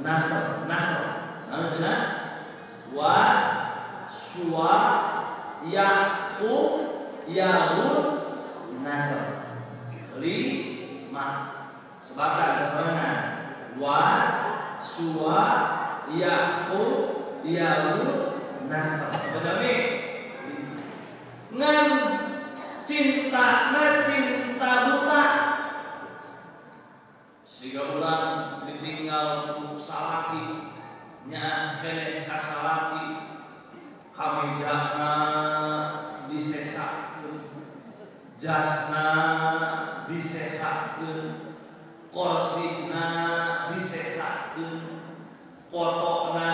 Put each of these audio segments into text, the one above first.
nasr nasr. Nama jenak wa suwa yaku yaul nasr. Lima sebakan sesuatu wa suwa yaku yaul nasr. Sebenarnya ngan cinta ngan cinta buta. Sehingga ulang ditinggal ku salaki. Nya kene ka salaki. Kamejana disesakeun. Jasna disesakeun. Korsina disesakeun. Kotona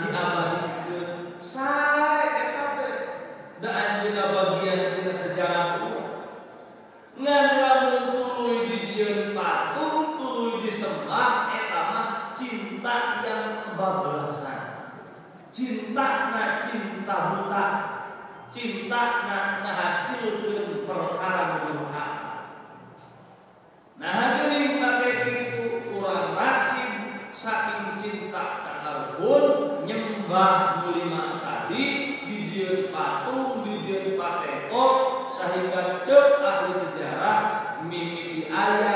diabadikeun sae eta teh. Da anjeunna bagian tina sejarah ngan lamun tuluy dijieun patung tuluy disembah cinta yang kebablasan. Cinta na cinta buta. Cinta na menghasilkan perkara berhak nah ini pakai itu kurang rasim saking cinta kalau pun nyembah mulima tadi dijieun patung dijieun pateko sehingga cek ahli sejarah mimpi ayat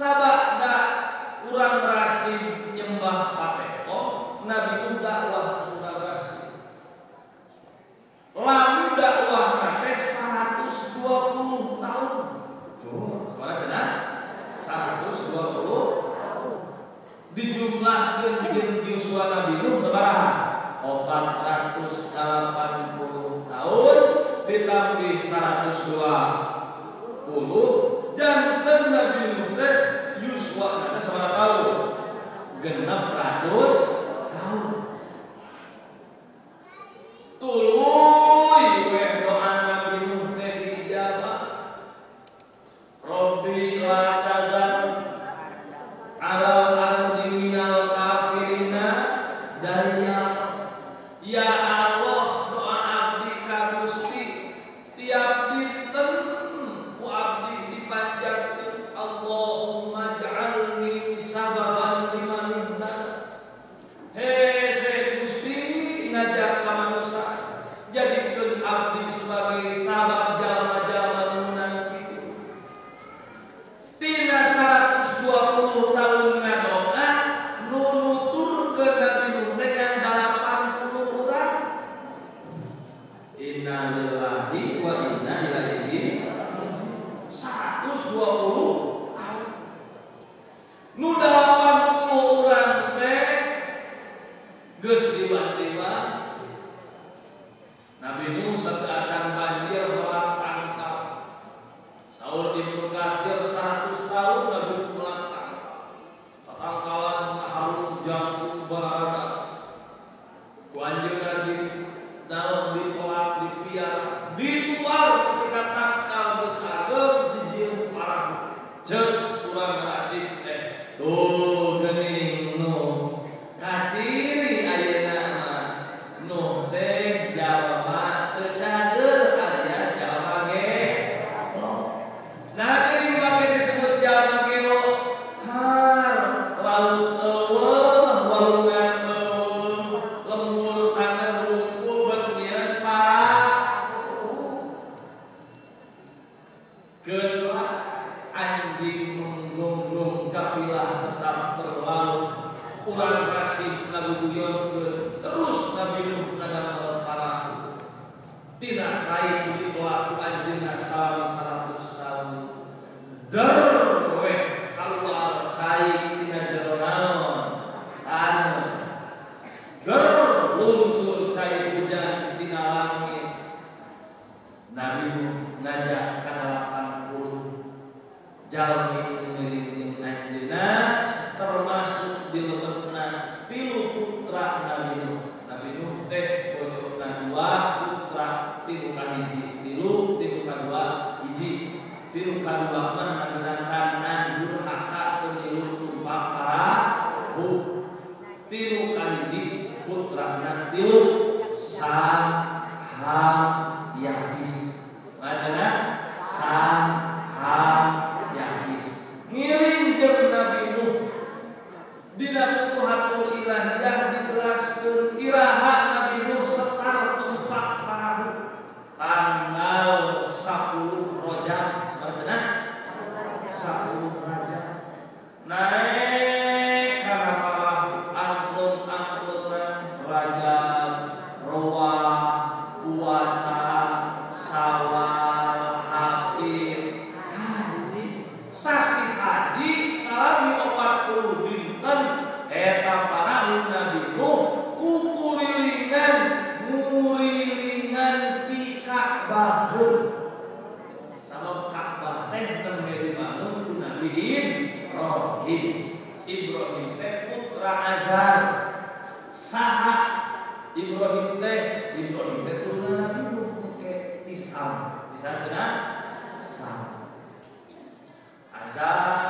sabar da kurang hampir 100 tahun lebih guyon terus Nabi Nuh kadang kalah tina kain di pelaku anjina selama 100 tahun. Dan kurang ajar saat Ibrahim teh Ibrahim teh turunan Nabi Nuh ke tisam tisam cenah? Sam azar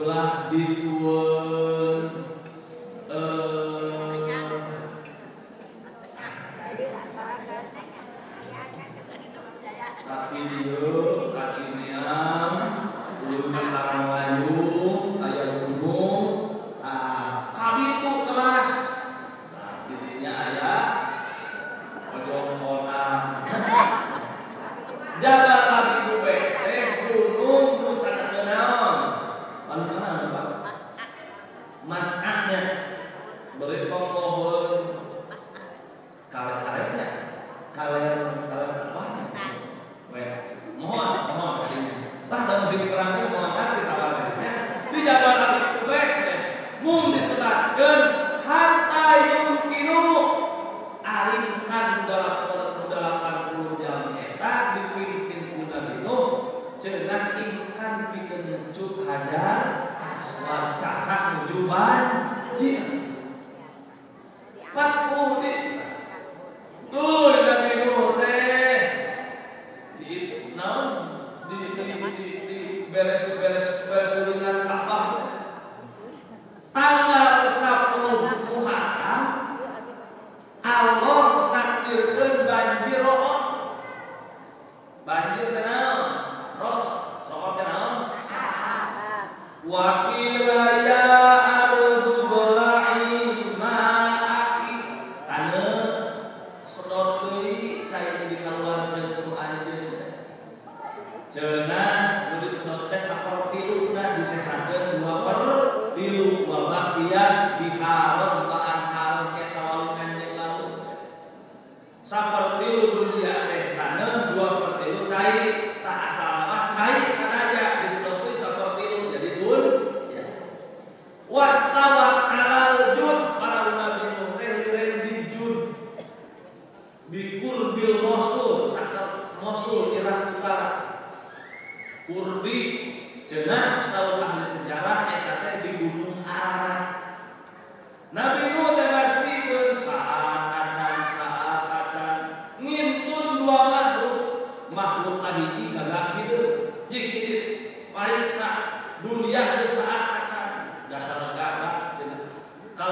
telah ditulis Jalma nulis notes aprofilu na disesakeun dua per tilu wabah dia diharam taan haramnya sawalungan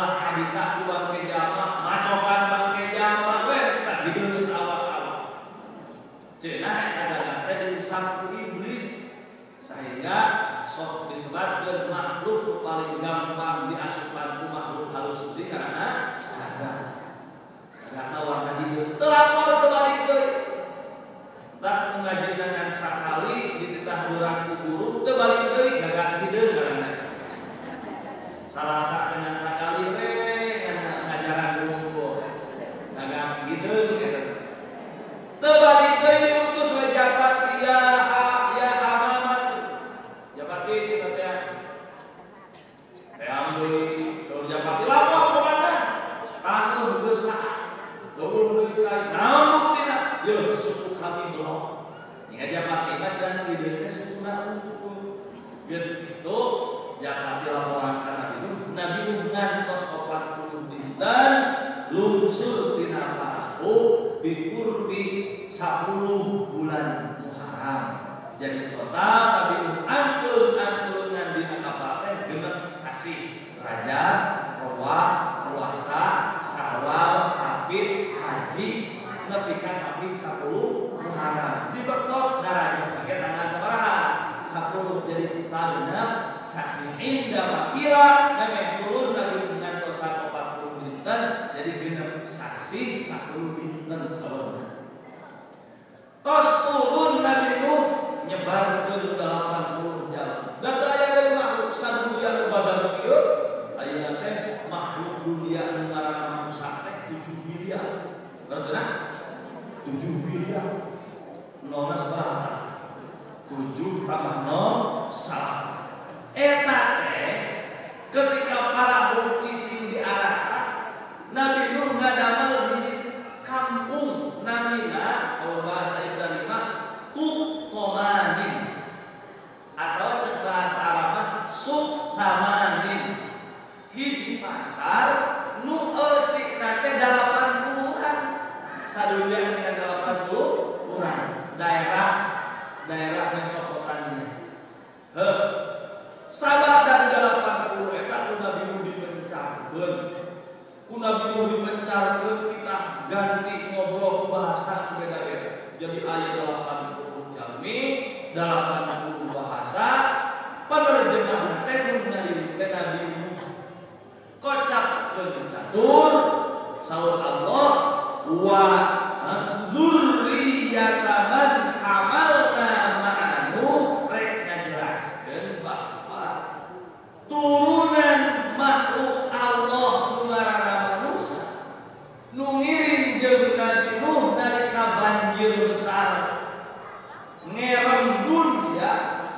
perintah ku bangke jama macokan bangke jama we tak hideung geus awak-awak cenah ada teh diusap ku iblis. Sehingga sok disebutkeun makhluk paling gampang diasupan ku makhluk halus tadi karena ada. Karena warna hideung teu lapor teu balik deui tak mengaji dengan sakali dititah urang ku guru teu balik deui gagak satu dengan sakali we ngajaran guru hideung gitu teu balik deui diutus we jabat ya ya amamat jabati cenah teh teh amdeui saur jabati lapor komandan tangguh geus Tunggu deui cai naon buktina Yo suku kami belum Ingat jabati mah cenah hideung teh sukuna unggul Geus jabati laporan ka Nabi Nuh Nabi Nuh ngantos 40 dinten lungsur tina parahu bikurbi 10 bulan Muharram. Jadi total Nabi Nuh angklung angklungan dina kapal teh genep sasi raja roah puasa sawal hafid haji nepi ka kaping 10 Muharram dibetot darahnya pakai tanggal sabaraha 10 jadi total genep sasi indah makira memang turun Nabi Nuh ngantos 40 dinten jadi genep sasi 10 dinten sabar Tos turun Nabi Nuh nyebar ke 80 jam. Dan aya dari makhluk sadulia badan kieu, ayeuna teh makhluk dunia nu ngaranna manusia teh 7 miliar. Berarti 7 miliar. Nona sabaraha? 7 tambah 0 salah. Eta teh ketika para cicing diarahkan Nabi Nuh ngadamel hiji kampung namina saur bahasa Ibrani mah Tuqomanin atau cek bahasa Arab mah hiji pasar nu eusik nate 80 urang sadunya dengan 80 urang daerah daerah Mesopotamia heuh sabar dari 80 eta ku Nabi Nuh dipencarkeun ku Nabi Nuh dipencarkeun kita ganti ngobrol bahasa beda-beda. Jadi ayat 80 jami 80 bahasa penerjemahan teh nyari teh Nabi kocak keun catur saur Allah wa dzurriyyata man hamalna ma'anu rek ngajelaskeun bahwa turunan makhluk Allah nu ngaranna manusia nu ngiring jeung Nabi Nuh nalika banjir besar ngerembun dia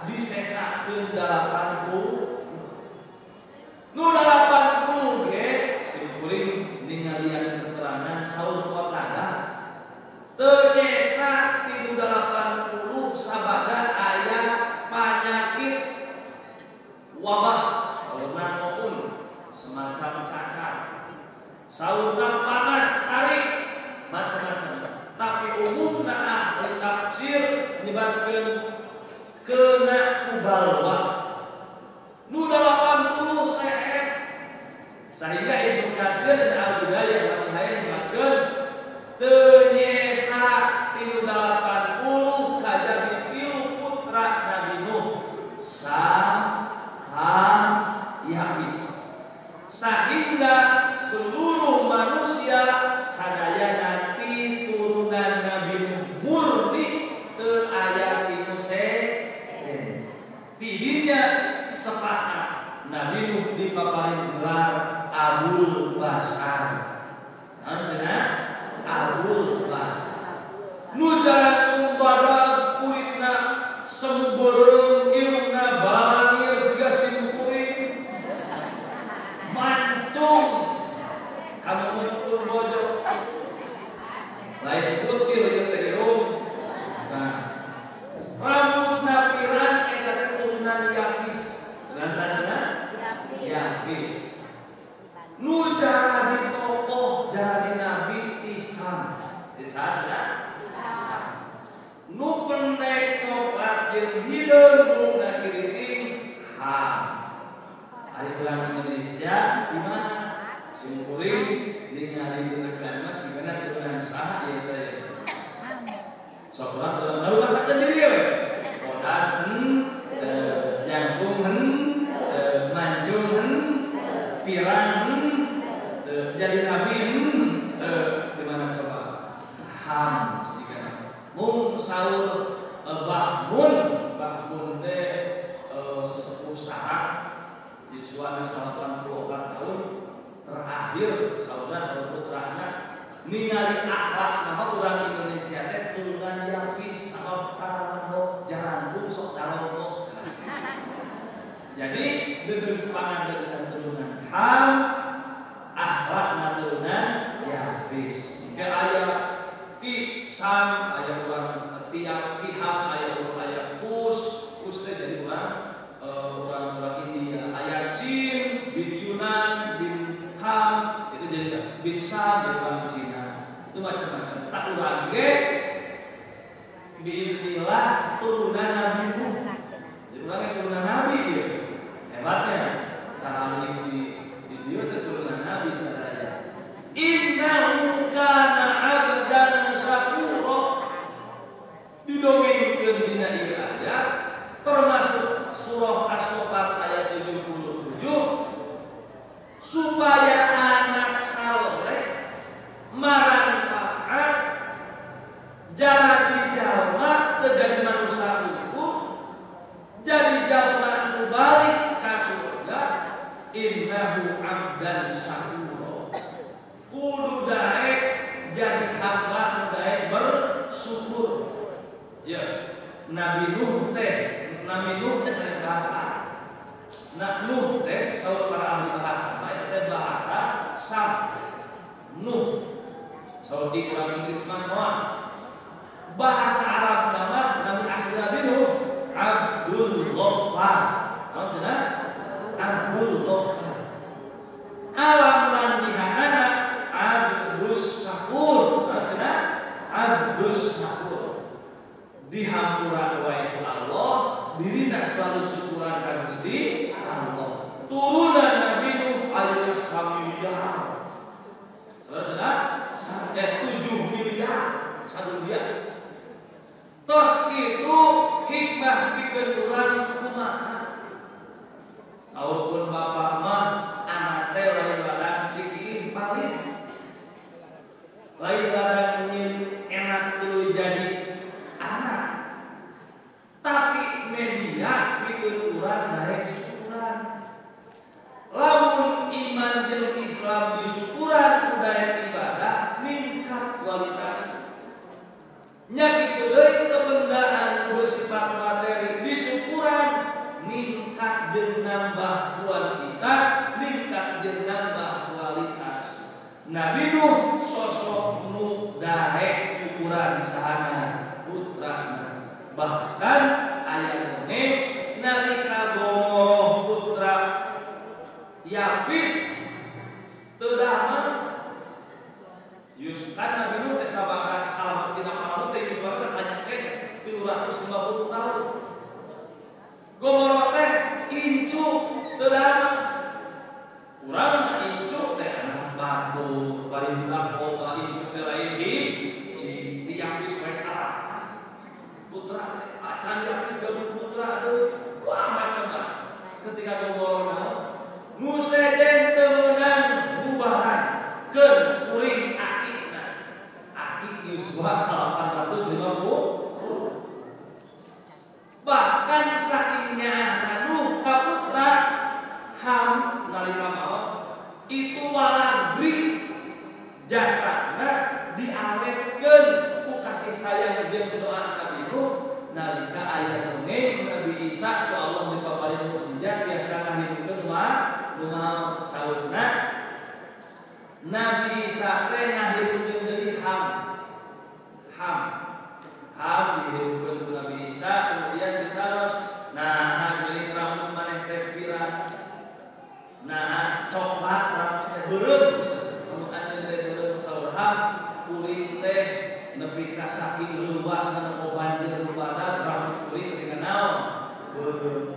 disesakeun 80 nu 80 ge simkuring ningalian keterangan saur kotada teu nyesa ti 80 sabada aya panyakit wabah saurna maun semacam cacar saurna panas tarik macam-macam tapi umumna ahli tafsir nyebabkeun kena kubalwa nu 80 sehet sehingga Ibnu Katsir dan Al-Bidayah wa Nihayah nyebabkeun teu nyesa tilu 80 kajadi tilu putra Nabi Nuh Sam Ham Yafis sehingga seluruh manusia sadaya nanti turunan Nabi Nuh murni teu aya tinu sejen tidinya sepakat Nabi Nuh dipaparin gelar Abul Basar Anjena Abul Basar Nu jalan umbada kulitna semu beureum irungna balangir siga simkuring mancung kamu mentur bojo lain putih ieu teh irung nah rambutna pirang eta keturunan Yafis dengan saja Yafis nu jadi tokoh jadi nabi Isam saja nu pendek coklat jeung hideung nu kiriting ha hari ulang Indonesia di mana? Sim tinggali beneran mas gimana turunan sah ya teh sok masak sendiri ya? Bodas hen eh, jangkung hen eh, mancung hen pirang hen eh, jadi nabi hen gimana coba? Ham sih kan mung sahur eh, bahmun teh eh, sesepuh di suara 84 tahun terakhir saudara saudara putra anak ningali akhlak. Nama orang Indonesia teh turunan Yafis jadi dengan pangan dengan turunan Ham akhlak turunan Yafis jika ayat ki sam ayat orang tiap pihak ayat orang ayat kus kus teh jadi orang eh, orang-orang India. Ayat Chin bin Yunan bin Ham itu jadi bin Sam jadi orang Cina. Itu macam-macam. Tak urang ge biidznillah turunan Nabi Nuh. Jadi orang turunan Nabi ya hebatnya. Cara ini di di dia itu turunan Nabi saudara. Innahu kana abdan syakura didongengkeun dina ieu ayat termasuk surah as-sofat ayat 77 supaya anak saleh manfaat jadi jalma terjadi manusia hukum jadi jalma nu balik ka surga innahu abdan syakura kudu daek jadi hamba nu daek bersyukur ya Nabi Nuh teh Nabi Nuh teh sanes bahasa. Nah Nuh teh saur para ahli bahasa mah teh bahasa Sam. Nuh saur di urang Inggris mah. Bahasa Arab nama Nabi asli Nabi Nuh Abdul Ghaffar. Naon? Abdul Ghaffar. Alam dihampura wae ku Allah dirina selalu syukuran ka Gusti Allah. Turunan Nabi Nuh aya samiliar saudara sampai 7 miliar. Satu miliar. Tos itu hikmah pikeun urang kumaha Isa ku Allah dipaparin mukjizat biasa ngahidupkeun rumah rumah saurna Nabi Isa teh ngahidupkeun deui ham. Ham. Ham dihidupkeun ku Nabi Isa kemudian ditaros nah geuling rambut maneh teh pirang nah coklat rambutnya beureum rambut anjeun teh beureum sauraha kuring teh nepi ka saking luas kana banjir nu beureum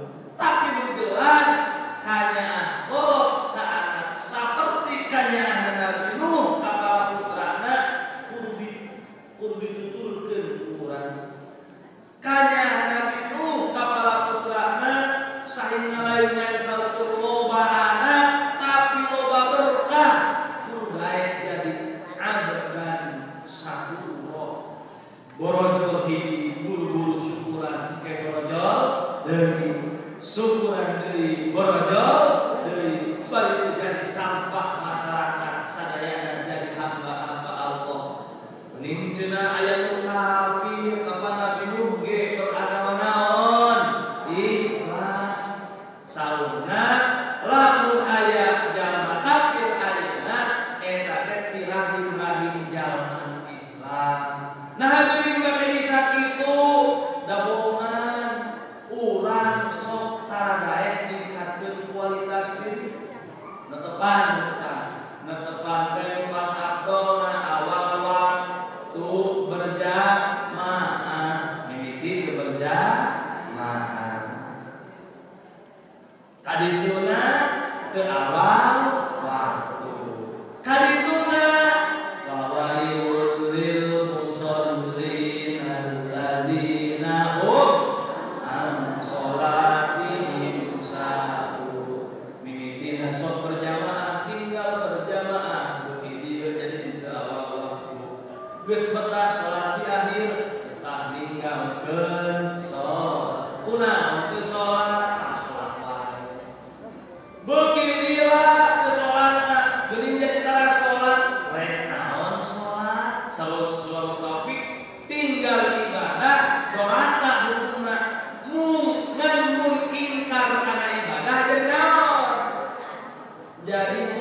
jadi